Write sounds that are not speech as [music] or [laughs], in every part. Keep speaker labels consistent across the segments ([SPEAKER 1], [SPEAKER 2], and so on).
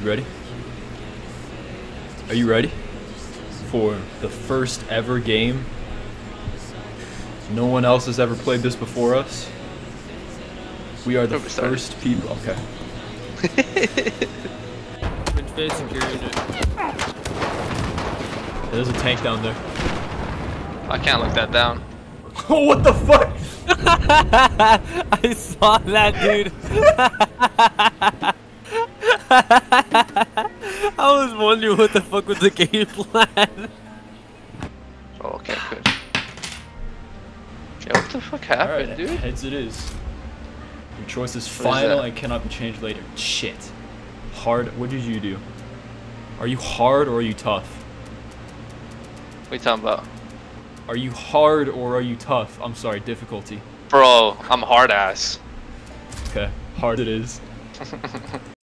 [SPEAKER 1] You ready? Are you ready for the first ever game? No one else has ever played this before us. We are the oh,
[SPEAKER 2] Where we
[SPEAKER 1] first people. Okay.
[SPEAKER 3] Advanced.
[SPEAKER 1] There's a tank down there.
[SPEAKER 2] I can't look that down.
[SPEAKER 1] Oh, [laughs] what the fuck? [laughs]
[SPEAKER 3] I saw that, dude. [laughs] [laughs] I was wondering what the fuck was the game [laughs] plan.
[SPEAKER 2] Oh, okay, good. Yeah, what the fuck happened,
[SPEAKER 1] Alright,
[SPEAKER 2] dude?
[SPEAKER 1] heads it is. Your choice is
[SPEAKER 2] is
[SPEAKER 1] final
[SPEAKER 2] that?
[SPEAKER 1] and cannot be changed later. Shit. Hard. What did you do? Are you hard or are you tough?
[SPEAKER 2] What you talking about?
[SPEAKER 1] Are you hard or are you tough? I'm sorry, difficulty.
[SPEAKER 2] Bro, I'm hard ass.
[SPEAKER 1] Okay, hard it is. [laughs]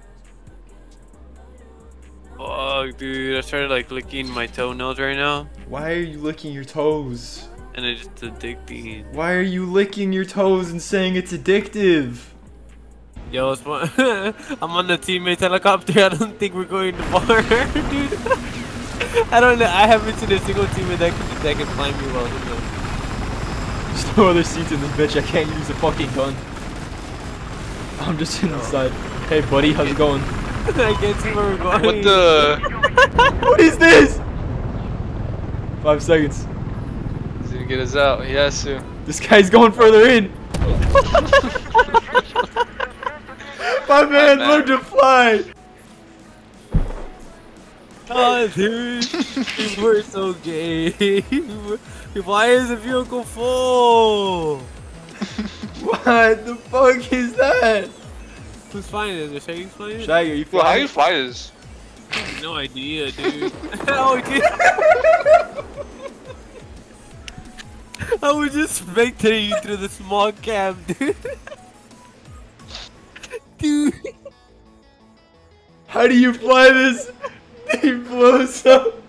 [SPEAKER 3] Fuck, dude. I started like licking my toenails right now,
[SPEAKER 1] Why are you licking your toes?
[SPEAKER 3] and it's just addicting.
[SPEAKER 1] Why are you licking your toes and saying it's addictive?
[SPEAKER 3] Yo, it's fun. [laughs] I'm on the teammates helicopter. [laughs] I don't think we're going to bar, [laughs] dude. I don't know. I haven't seen a single teammate that can that can climb me well.
[SPEAKER 1] There's no other seats in this bitch. I can't use a fucking gun. I'm just in the side. Hey, buddy, how's it going?
[SPEAKER 3] I can't see where we're going.
[SPEAKER 2] What the? [laughs]
[SPEAKER 1] what is this? Five seconds.
[SPEAKER 2] He's gonna get us out. He has to.
[SPEAKER 1] This guy's going further in. [laughs] My man
[SPEAKER 2] man.
[SPEAKER 1] learned to fly.
[SPEAKER 3] Oh, dude, we're so gay. Why is the vehicle full?
[SPEAKER 1] What the fuck is that?
[SPEAKER 3] Who's flying it? Is it Shaggy's flying it?
[SPEAKER 1] Shaggy, are you
[SPEAKER 2] Well, how you fly this?
[SPEAKER 3] No idea, dude. oh, dude. I was just spectating you [laughs] through the small cam, dude. [laughs] dude.
[SPEAKER 1] How do you fly this? He blows up.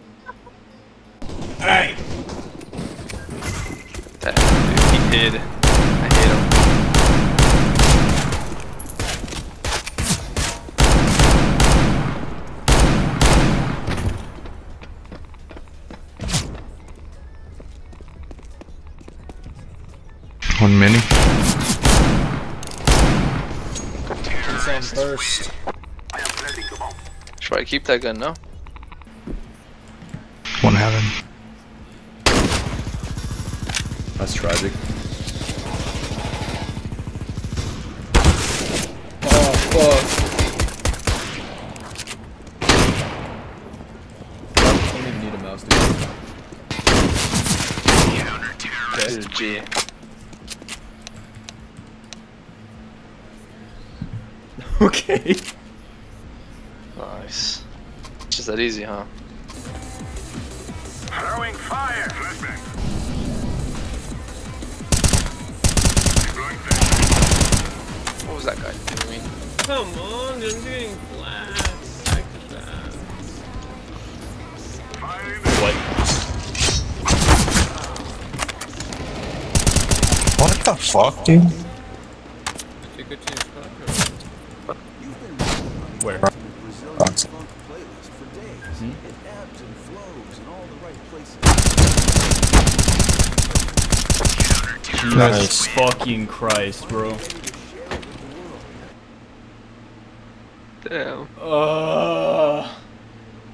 [SPEAKER 4] One mini.
[SPEAKER 1] first.
[SPEAKER 2] Should I keep that gun, no?
[SPEAKER 4] One heaven.
[SPEAKER 1] That's tragic. Oh fuck. I don't even need a mouse to
[SPEAKER 2] This is G. [laughs]
[SPEAKER 1] Okay.
[SPEAKER 2] Nice. It's just that easy, huh?
[SPEAKER 5] Throwing fire! Flashbang. Deploying.
[SPEAKER 2] What was that guy doing?
[SPEAKER 3] Come on, I'm getting flashed. Back to that.
[SPEAKER 5] Fire in
[SPEAKER 1] What?
[SPEAKER 4] What the fuck, dude?
[SPEAKER 3] Take a chance, fuck.
[SPEAKER 1] Where?
[SPEAKER 4] Box.
[SPEAKER 6] funk playlist for days.
[SPEAKER 1] Hmm?
[SPEAKER 6] It ebbs and flows in all the right places.
[SPEAKER 1] Jesus
[SPEAKER 4] Nice.
[SPEAKER 1] fucking Christ, bro.
[SPEAKER 2] Damn.
[SPEAKER 1] Uh,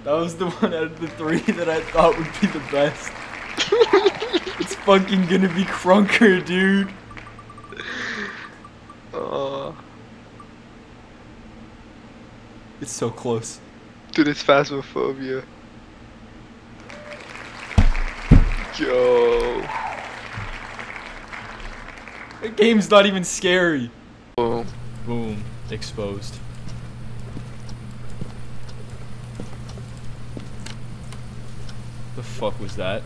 [SPEAKER 1] that was the [laughs] one out of the three that I thought would be the best. [laughs] it's fucking gonna be Crunker, dude.
[SPEAKER 2] Uh,
[SPEAKER 1] It's so close.
[SPEAKER 2] dude, it's phasmophobia. Yo.
[SPEAKER 1] The game's not even scary.
[SPEAKER 2] Boom.
[SPEAKER 1] Boom. Exposed. The fuck was that?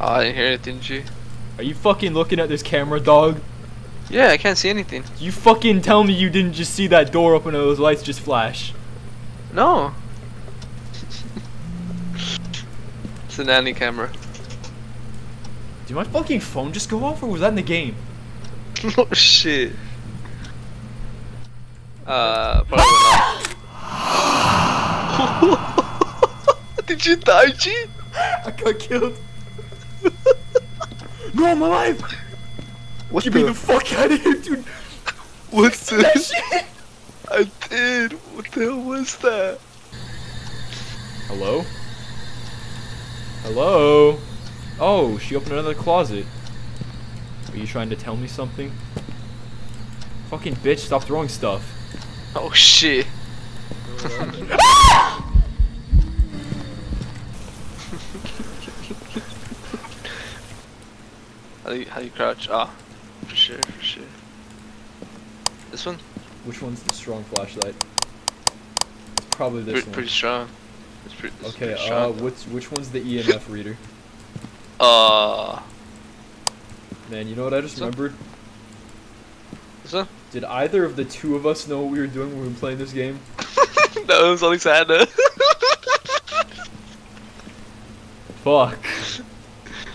[SPEAKER 2] Oh, I didn't hear anything, G.
[SPEAKER 1] Are you fucking looking at this camera, dog?
[SPEAKER 2] Yeah, I can't see anything.
[SPEAKER 1] You fucking tell me you didn't just see that door open and those lights just flash.
[SPEAKER 2] No. [laughs] it's an nanny camera.
[SPEAKER 1] Did my fucking phone just go off or was that in the game? [laughs]
[SPEAKER 2] oh shit. Uh, probably not. [laughs] Did you die, G?
[SPEAKER 1] I got killed. no, my life!
[SPEAKER 2] What
[SPEAKER 1] Get me the fuck out of here, dude. [laughs]
[SPEAKER 2] What's
[SPEAKER 1] That
[SPEAKER 2] this?
[SPEAKER 1] shit. [laughs]
[SPEAKER 2] I did. What the hell was that?
[SPEAKER 1] Hello? Hello? Oh, she opened another closet. Are you trying to tell me something? Fucking bitch, stop throwing stuff.
[SPEAKER 2] Oh shit. [laughs] how do you how do you crouch? Ah, for sure, for sure. This one,
[SPEAKER 1] Which one's the strong flashlight? It's probably this
[SPEAKER 2] pretty,
[SPEAKER 1] one.
[SPEAKER 2] pretty strong. It's pretty. It's
[SPEAKER 1] okay,
[SPEAKER 2] pretty
[SPEAKER 1] uh,
[SPEAKER 2] strong, though.
[SPEAKER 1] which which one's the EMF reader?
[SPEAKER 2] Uh,
[SPEAKER 1] Man, you know what I just
[SPEAKER 2] This one?
[SPEAKER 1] remembered?
[SPEAKER 2] this one?
[SPEAKER 1] Did either of the two of us know what we were doing when we were playing this game?
[SPEAKER 2] no, [laughs] that was Alexander.
[SPEAKER 1] Fuck.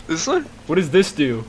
[SPEAKER 2] this one?
[SPEAKER 1] What does this do?